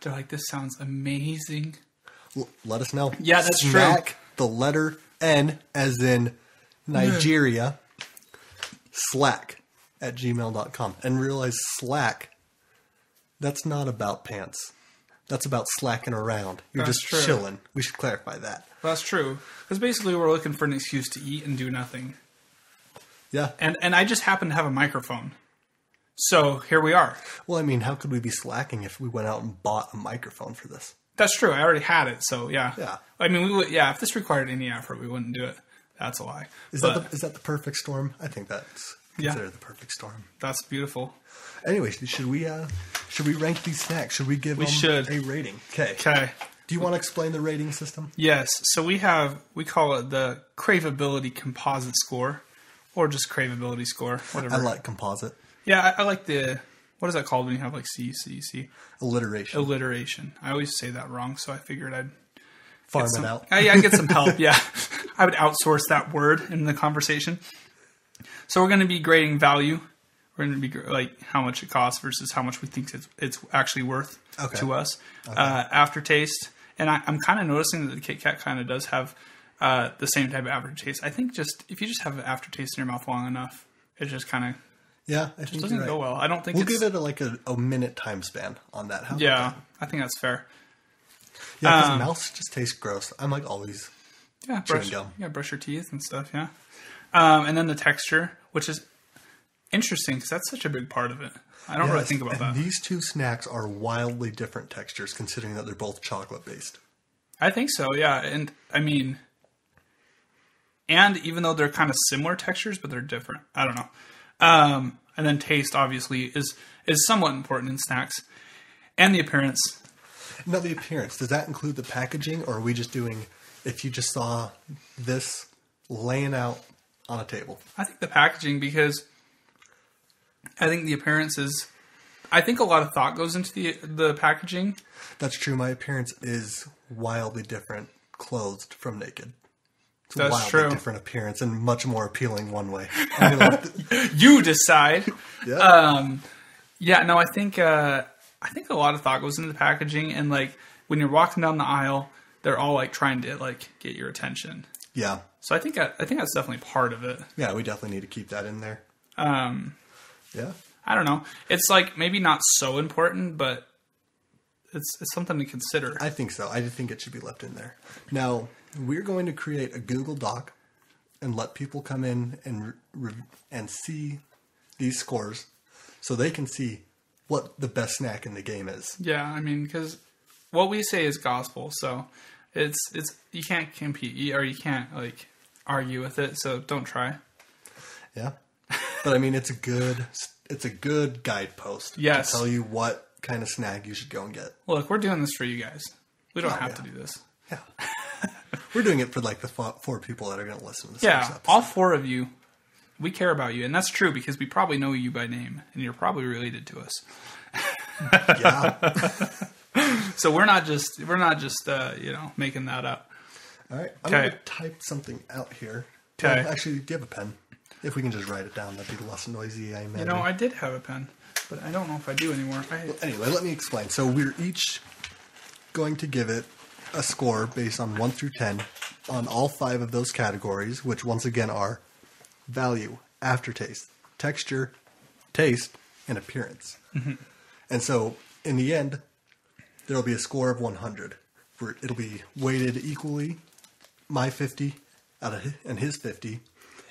They're like, this sounds amazing. L- let us know. Yeah, that's true. Snack, the letter N, as in Nigeria, slack at gmail.com. And realize slack, that's not about pants. That's about slacking around. You're That's just true. chilling. We should clarify that. That's true. Because basically, we're looking for an excuse to eat and do nothing. Yeah. And and I just happen to have a microphone. So here we are. Well, I mean, how could we be slacking if we went out and bought a microphone for this? That's true. I already had it. So yeah. Yeah. I mean, we would. Yeah. If this required any effort, we wouldn't do it. That's a lie. Is but that the, is that the perfect storm? I think that's Yeah. considered the perfect storm. that's beautiful. Anyway, should we uh should we rank these snacks? Should we give We them should. a rating? Okay. Okay. Do you want to explain the rating system? Yes. So we have we call it the craveability composite score, or just craveability score, whatever. I like composite yeah, I, I like the. What is that called when you have like C C C alliteration. alliteration? I always say that wrong, so I figured I'd Farm some, it out. Yeah, I get some help. Yeah, I would outsource that word in the conversation. So we're going to be grading value. We're going to be like how much it costs versus how much we think it's, it's actually worth Okay. to us. Uh, aftertaste, and I, I'm kind of noticing that the Kit Kat kind of does have uh, the same type of aftertaste. I think just if you just have an aftertaste in your mouth long enough, it just kind of Yeah, it think doesn't you're go well. I don't think We'll give it a, like a, a minute time span on that. How yeah. I think that's fair. yeah, because Um, mouths just taste gross. I'm like always. Yeah, brush, gum. yeah, brush your teeth and stuff. Yeah, um, and then the texture, which is interesting because that's such a big part of it. I don't really think about that. These two snacks are wildly different textures, considering that they're both chocolate based. I think so. Yeah, and I mean, and even though they're kind of similar textures, but they're different. I don't know. Um, and then taste obviously is is somewhat important in snacks, and the appearance. Now, the appearance, does that include the packaging, or are we just doing, if you just saw this laying out on a table? I think the packaging because I think the appearance is. I think a lot of thought goes into the the packaging. That's true. My appearance is wildly different clothed from naked. It's a That's wildly true. different appearance and much more appealing one way. I mean, You decide. yeah. Um, yeah, no, I think uh, I think a lot of thought goes into the packaging, and like when you're walking down the aisle, they're all like trying to like get your attention. yeah. So I think I, I think that's definitely part of it. Yeah, we definitely need to keep that in there. Um, Yeah. I don't know. It's like maybe not so important, but it's it's something to consider. I think so. I think it should be left in there. Now, we're going to create a Google Doc and let people come in and re- and see these scores so they can see what the best snack in the game is. yeah, I mean, because what we say is gospel, so it's it's you can't compete or you can't like argue with it. So don't try. Yeah. But I mean, it's a good it's a good guidepost Yes. to tell you what kind of snack you should go and get. Look, we're doing this for you guys. We don't Oh, have yeah. to do this. Yeah. we're doing it for like the four people that are going to listen to this. Yeah, all four of you, we care about you, and that's true because we probably know you by name, and you're probably related to us. yeah. So we're not just we're not just uh, you know making that up. All right, I'm Okay. to type something out here. Okay. Well, actually, do you have a pen? If we can just write it down, that'd be less noisy, I imagine. You know, I did have a pen, but I don't know if I do anymore. I, anyway, let me explain. So we're each going to give it a score based on 1 through 10 on all five of those categories, which once again are value, aftertaste, texture, taste, and appearance. And so in the end, there will be a score of 100. Where it'll be weighted equally, my 50 out of hi- and his 50.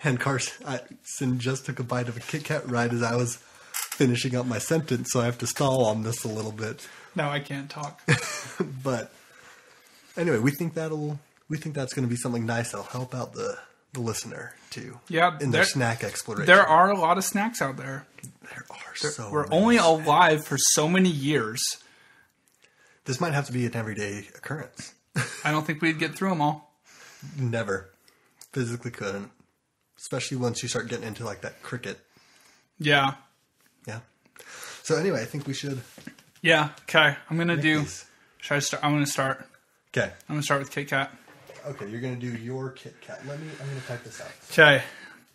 And Carson just took a bite of a Kit Kat right as I was finishing up my sentence, so I have to stall on this a little bit. now I can't talk. But anyway, we think that'll we think that's going to be something nice that'll help out the the listener too. Yeah, in their there- snack exploration. there are a lot of snacks out there. there are so We're only alive for so many years. This might have to be an everyday occurrence. I don't think we'd get through them all. Never physically couldn't, especially once you start getting into like that cricket. Yeah, Yeah. So anyway, I think we should. yeah. Okay, I'm gonna do. these. Should I start? I'm gonna start. Okay. I'm gonna start with Kit Kat. Okay, you're gonna do your Kit Kat. Let me. I'm gonna type this out. Okay.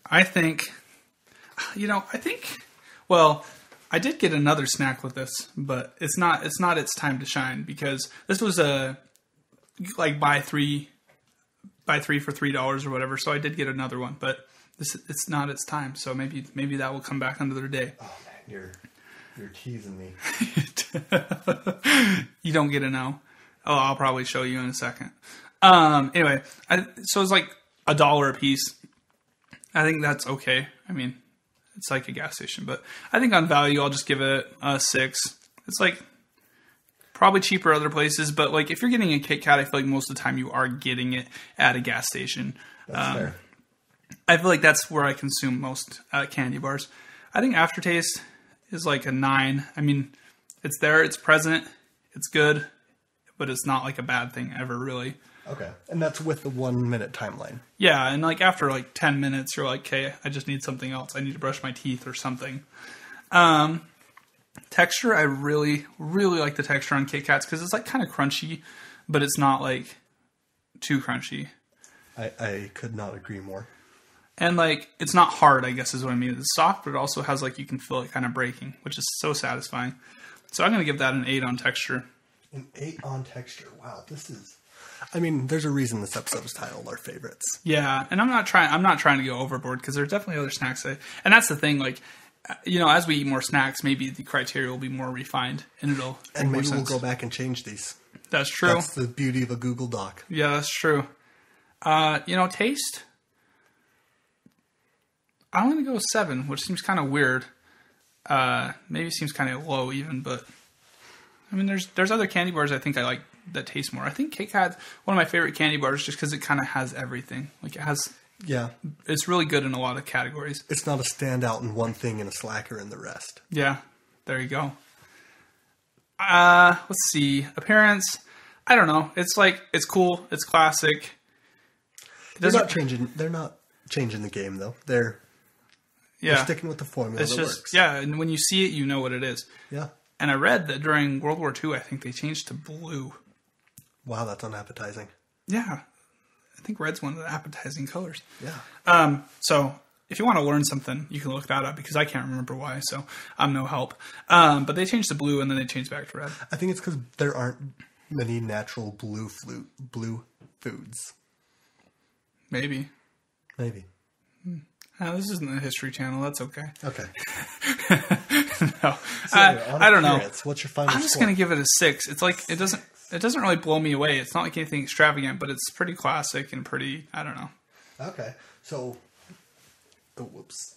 I think, you know, I think, well, I did get another snack with this, but it's not, it's not its time to shine because this was a, like buy three, buy three for $3 or whatever. So I did get another one, but this, it's not its time. So maybe, maybe that will come back another day. Oh man, you're you're teasing me. you don't get to know. Oh, I'll probably show you in a second. Um, anyway, I, so it's like a dollar a piece. I think that's okay. I mean, it's like a gas station, but I think on value, I'll just give it a six. It's like probably cheaper other places, but like if you're getting a Kit Kat, I feel like most of the time you are getting it at a gas station. That's fair. I feel like that's where I consume most uh, candy bars. I think aftertaste is like a nine. I mean, it's there, it's present, it's good, but it's not like a bad thing ever, really. Okay, and that's with the one minute timeline. Yeah, and like after like ten minutes, you're like, okay, I just need something else. I need to brush my teeth or something. Um, texture, I really, really like the texture on Kit Kats because it's like kind of crunchy, but it's not like too crunchy. I, I could not agree more. And like it's not hard, I guess is what I mean. It's soft, but it also has like you can feel it kind of breaking, which is so satisfying. So I'm gonna give that an eight on texture. An eight on texture. Wow, this is. I mean, there's a reason this episode is titled "Our Favorites." Yeah, and I'm not trying. I'm not trying to go overboard because there's definitely other snacks. That, and that's the thing. Like, uh, you know, as we eat more snacks, maybe the criteria will be more refined, and it'll And more maybe we'll go back and change these. That's true. That's the beauty of a Google Doc. Yeah, that's true. Uh, you know, taste. I'm gonna go seven, which seems kind of weird. Uh, maybe seems kind of low even, but I mean, there's there's other candy bars I think I like that taste more. I think Kit Kat's one of my favorite candy bars just because it kind of has everything. Like it has Yeah. It's really good in a lot of categories. It's not a standout in one thing and a slacker in the rest. Yeah, there you go. Uh, let's see. Appearance. I don't know. It's like it's cool. It's classic. It They're doesn't. changing. They're not changing the game though. They're, they're yeah, sticking with the formula it's that just works. yeah. And when you see it, you know what it is. Yeah. And I read that during World War II, I think they changed to blue. Wow, that's unappetizing. Yeah, I think red's one of the appetizing colors. Yeah. Um, so if you want to learn something, you can look that up because I can't remember why, so I'm no help. Um, but they changed to blue and then they changed back to red. I think it's because there aren't many natural blue flute blue foods. Maybe. Maybe. Uh, this isn't the History Channel. That's okay. Okay. No, So, I, I don't know. What's your final I'm just gonna give it a six. It's like it doesn't it doesn't really blow me away. It's not like anything extravagant, but it's pretty classic and pretty. I don't know. Okay. So, oh, whoops.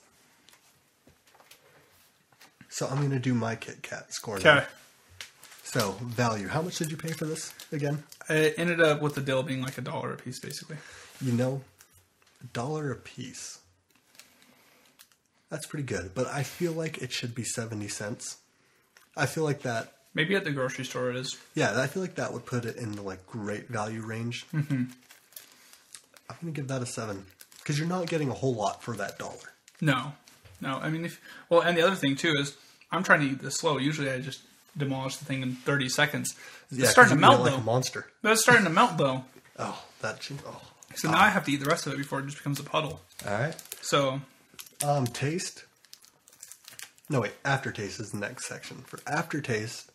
So I'm going to do my Kit Kat score now. Okay. So, value. How much did you pay for this again? It ended up with the deal being like a dollar a piece, basically. You know, a dollar a piece. That's pretty good, but I feel like it should be 70 cents. I feel like that, Maybe at the grocery store it is. yeah, I feel like that would put it in the like great value range. Mm-hmm. I'm going to give that a 7 because you're not getting a whole lot for that dollar. No, no. I mean, if well, and the other thing too is I'm trying to eat this slow. Usually, I just demolish the thing in 30 seconds. Yeah, it's starting to 'cause you eat it melt like though. a monster. But it's starting to melt though. Oh, that. Oh. So now I have to eat the rest of it before it just becomes a puddle. All right. So Um, taste. No, wait. Aftertaste is the next section. For aftertaste,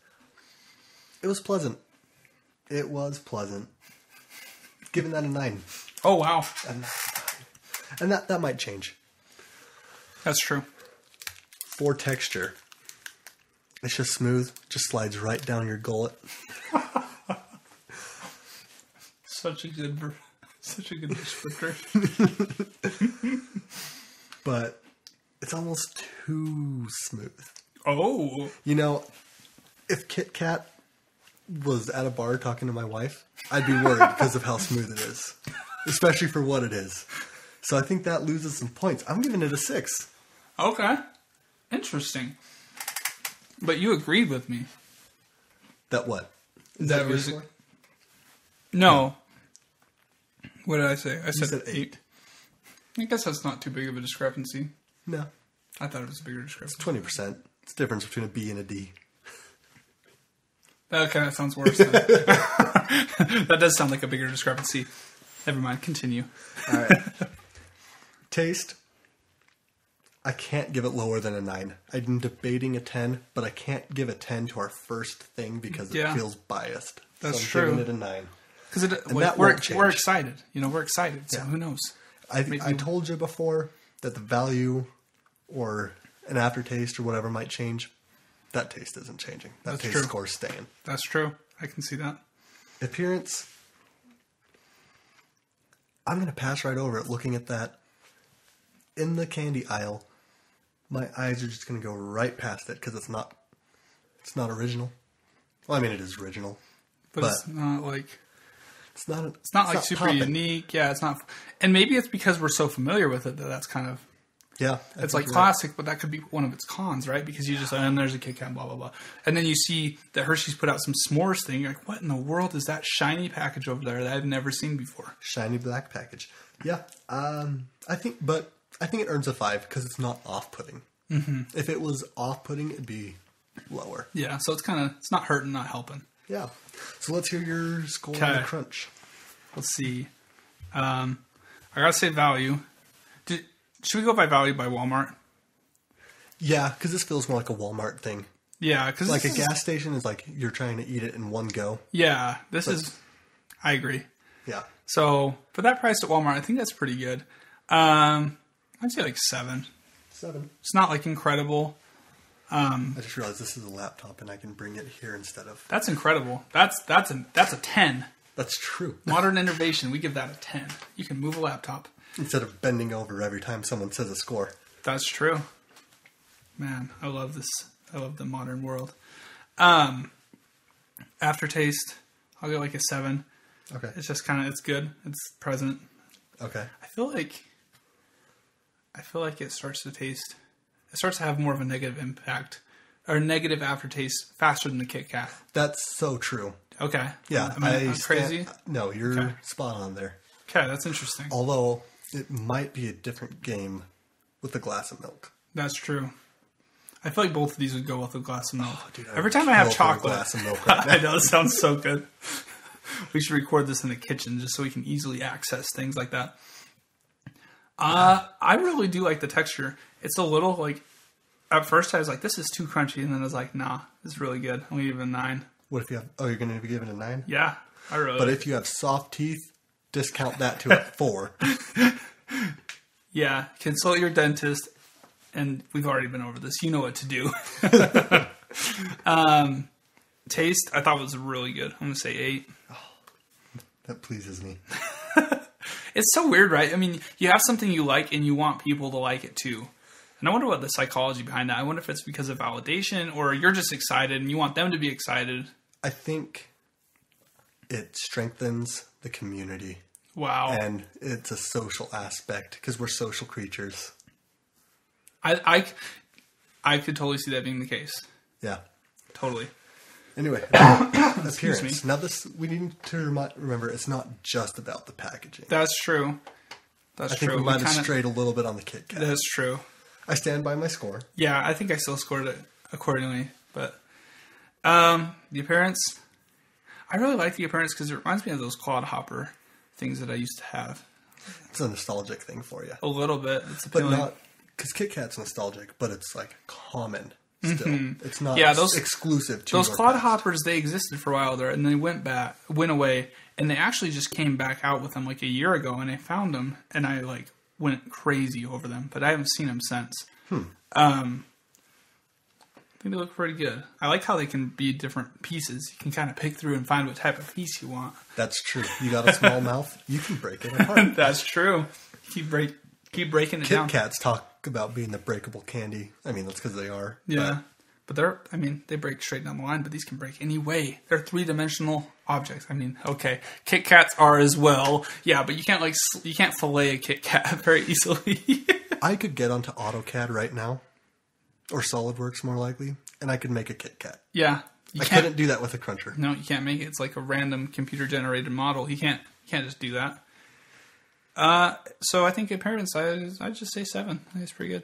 it was pleasant. It was pleasant. Giving that a nine, oh wow, and that that might change. that's true. For texture, it's just smooth. Just slides right down your gullet. Such a good, such a good descriptor. But it's almost too smooth. oh, You know, if Kit Kat was at a bar talking to my wife, I'd be worried because of how smooth it is, especially for what it is. So I think that loses some points. I'm giving it a six. okay, interesting. But you agreed with me. That what? Is That your was- score? No. What did I say? I said, said eight. eight. I guess that's not too big of a discrepancy. no, I thought it was a bigger discrepancy. twenty percent. It's the difference between a B and a D. Okay, that sounds worse. That does sound like a bigger discrepancy. Never mind. Continue. All right. Taste. I can't give it lower than a nine. I'm debating a ten, but I can't give a ten to our first thing because it Yeah. feels biased. That's so I'm true. giving it a nine. Because it, we're, we're excited. You know, we're excited. So Yeah. who knows? I Maybe- I told you before that the value or an aftertaste or whatever might change. That taste isn't changing. That That's taste true. score's staying. That's true. I can see that. Appearance. I'm gonna pass right over it. Looking at that in the candy aisle, my eyes are just gonna go right past it because it's not. It's not original. Well, I mean, it is original. But, But- it's not like It's not. it's not like super popping. unique. Yeah, it's not. And maybe it's because we're so familiar with it that that's kind of Yeah, I it's like you're right. classic, but that could be one of its cons, right? Because you just and there's a Kit Kat, blah blah blah, and then you see that Hershey's put out some s'mores thing. You're like, what in the world is that shiny package over there that I've never seen before? shiny black package. Yeah, um, I think, but I think it earns a five because it's not off-putting. Mm-hmm. If it was off-putting, it'd be lower. Yeah, so it's kind of it's not hurting, not helping. Yeah. So let's hear your score on the crunch. Let's see. Um, I gotta say value. Should we go by value by Walmart? Yeah, because this feels more like a Walmart thing. Yeah, because Like a gas station is like you're trying to eat it in one go. Yeah, this is. I agree. Yeah. So for that price at Walmart, I think that's pretty good. Um, I'd say like seven. Seven. It's not like incredible. Um, I just realized this is a laptop and I can bring it here instead of. That's incredible. That's that's a that's a ten. That's true. Modern innovation. We give that a ten. You can move a laptop. Instead of bending over every time someone says a score. That's true. Man, I love this. I love the modern world. Um, aftertaste. I'll go like a seven. Okay. It's just kind of it's good. It's present. Okay. I feel like I feel like it starts to taste. It starts to have more of a negative impact or negative aftertaste faster than the Kit Kat. That's so true. Okay. Yeah, Am I, am stand- crazy? No, you're Okay. spot on there. Okay, that's interesting. Although it might be a different game with a glass of milk. That's true. I feel like both of these would go with a glass of milk. Oh, dude, Every time I have chocolate, glass of milk right I know it sounds so good. we should record this in the kitchen just so we can easily access things like that. Uh, I really do like the texture. It's a little like. At first, I was like, "This is too crunchy," and then I was like, "Nah, it's really good." I'm gonna give it a nine. What if you have? Oh, you're going to be giving it a nine. Yeah, I really. But if you have soft teeth, discount that to a four. Yeah, consult your dentist, and we've already been over this. You know what to do. um, taste, I thought was really good. I'm gonna say eight. that pleases me. It's so weird, right? I mean, you have something you like, and you want people to like it too. And I wonder what the psychology behind that. I wonder if it's because of validation, or you're just excited and you want them to be excited. I think it strengthens the community Wow, and it's a social aspect because we're social creatures. I, I, I could totally see that being the case. Yeah. Totally. Anyway, me. appearance. Now this we need to remi- remember it's not just about the packaging. That's true. That's I think true. we might have kinda- strayed a little bit on the Kit Kat. That's true. I stand by my score. Yeah, I think I still scored it accordingly. But um, the appearance, I really like the appearance because it reminds me of those Clodhopper things that I used to have It's a nostalgic thing for you, a little bit. It's but not because Kit Kat's nostalgic, but it's like common still. It's not Mm-hmm. Yeah, those- exclusive to those your Clodhoppers they existed for a while there, and they went back, went away, and they actually just came back out with them like a year ago, and I found them, and I like went crazy over them, but I haven't seen them since. Hmm. Um, think they look pretty good. I like how they can be different pieces. You can kind of pick through and find what type of piece you want. That's true. You got a small mouth, you can break it apart. That's true. Keep break, keep breaking it Kit down. Kats talk about being the breakable candy. I mean, that's because they are. Yeah. But they're, I mean, they break straight down the line, but these can break any way. They're three dimensional objects. I mean, okay, Kit Kats are as well. Yeah, but you can't like, you can't fillet a Kit Kat very easily. I could get onto AutoCAD right now, or SolidWorks more likely, and I could make a Kit Kat. yeah. You I couldn't do that with a cruncher. no, you can't make it. It's like a random computer generated model. You can't, you can't just do that. Uh, so I think appearance, I, I just say seven. I think it's pretty good.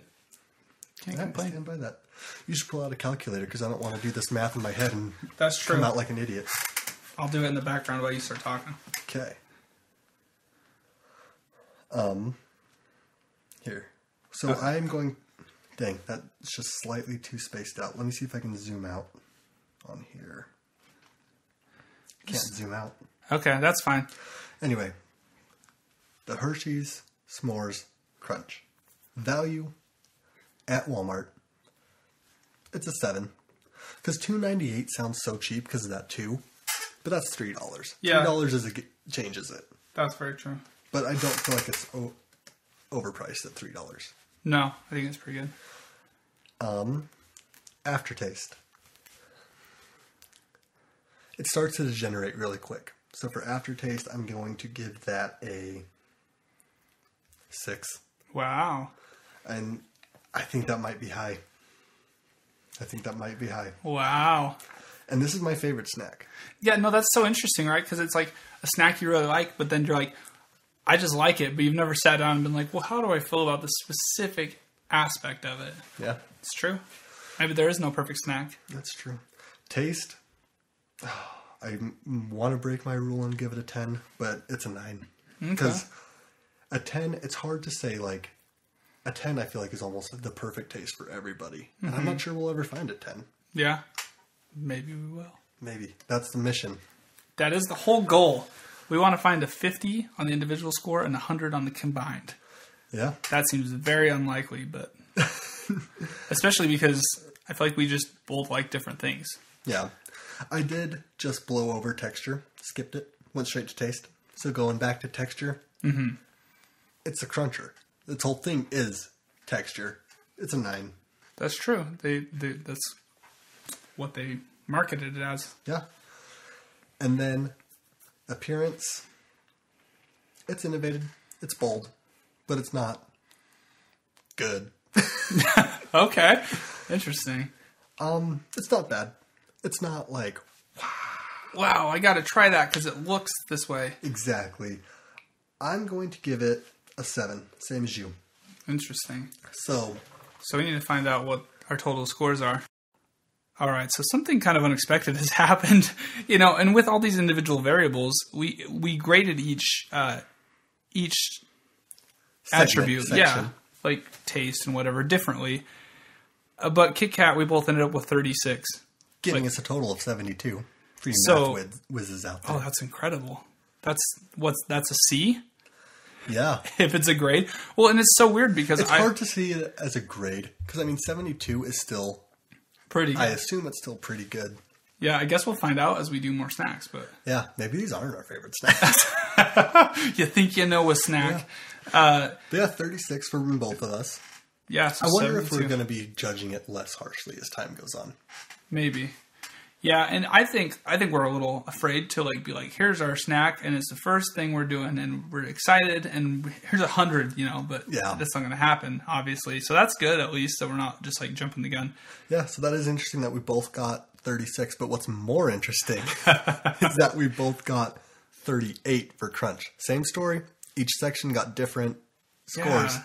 Can't I complain. stand by that. You should pull out a calculator because I don't want to do this math in my head and That's true. come out like an idiot. I'll do it in the background while you start talking. Okay. Um. Here. So Uh, I'm going. Dang, that's just slightly too spaced out. Let me see if I can zoom out on here. Can't zoom out. Okay, that's fine. Anyway, the Hershey's S'mores Crunch. Value at Walmart. It's a seven. Because two ninety eight sounds so cheap because of that two, but that's three dollars. Yeah. Three dollars is a, g- changes it, That's very true. but I don't feel like it's overpriced at three dollars. No, I think it's pretty good. Um, aftertaste. It starts to degenerate really quick. So for aftertaste, I'm going to give that a six. Wow. and I think that might be high. I think that might be high. Wow. And this is my favorite snack. Yeah, no, that's so interesting, right? Because it's like a snack you really like, but then you're like, I just like it, but you've never sat down and been like, well, how do I feel about this specific aspect of it? Yeah, It's true. Maybe there is no perfect snack. that's true. Taste. I want to break my rule and give it a 10, but it's a 9. Because a 10, it's hard to say, like, a 10 I feel like is almost the perfect taste for everybody. And I'm not mm-hmm. sure we'll ever find a 10. Yeah. Maybe we will. Maybe. That's the mission. That is the whole goal. We want to find a 50 on the individual score and a 100 on the combined. Yeah. That seems very unlikely, but especially because I feel like we just both like different things. Yeah. I did just blow over texture, skipped it, went straight to taste. So going back to texture, mm-hmm. it's a cruncher. This whole thing is texture. It's a nine. That's true. They, they that's what they marketed it as. Yeah. And then appearance, it's innovative, it's bold, but it's not good. Okay, interesting. Um, it's not bad. It's not like Wow, I got to try that because it looks this way. exactly. I'm going to give it a seven, same as you. Interesting. So So we need to find out what our total scores are. All right, so something kind of unexpected has happened, you know, and with all these individual variables, we we graded each uh, each segment, attribute, section. yeah, like taste and whatever, differently. Uh, but Kit Kat, we both ended up with thirty six. giving us a total of 72 for you So- math whizzes out there. Oh, that's incredible. That's what's that's a C yeah. if it's a grade. Well, and it's so weird because It's I hard to see it as a grade because I mean 72 is still pretty. I assume it's still pretty good. yeah, I guess we'll find out as we do more snacks. But Yeah, maybe these aren't our favorite snacks. you think you know a snack? Uh, yeah, 36 from both of us. yeah. So I wonder if we're going to be judging it less harshly as time goes on. Maybe. Yeah, and I think I think we're a little afraid to like be like, here's our snack, and it's the first thing we're doing, and we're excited, and here's a hundred, you know, but Yeah. that's not going to happen, obviously. So that's good, at least, that we're not just like jumping the gun. Yeah, so that is interesting that we both got 36, but what's more interesting is that we both got 38 for Crunch. Same story, each section got different scores. Yeah.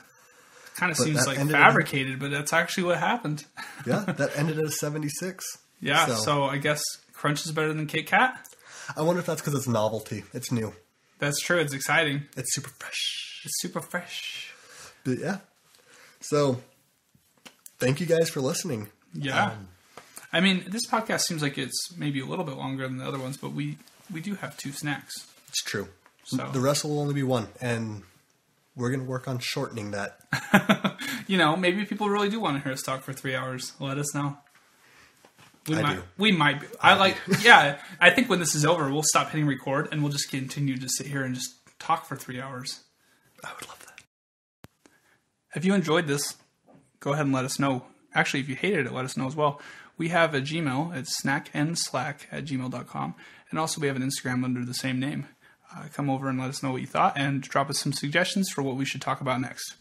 Kind of But seems like fabricated, but that's actually what happened. Yeah, that ended at a 76. Yeah, so, I guess Crunch is better than Kit Kat. I wonder if that's because it's novelty. It's new. That's true. It's exciting. It's super fresh. It's super fresh. But yeah. So thank you guys for listening. Yeah. Um, I mean, this podcast seems like it's maybe a little bit longer than the other ones, but we we do have two snacks. It's true. So- The rest will only be one, and we're going to work on shortening that. You know, maybe people really do want to hear us talk for three hours. Let us know. We I might. do. We might. Be. I like. Yeah. I think when this is over, we'll stop hitting record and we'll just continue to sit here and just talk for three hours. I would love that. If you enjoyed this, go ahead and let us know. Actually, if you hated it, let us know as well. We have a Gmail. It's snackandslack at gmail.com. And also, we have an Instagram under the same name. Uh, come over and let us know what you thought and drop us some suggestions for what we should talk about next.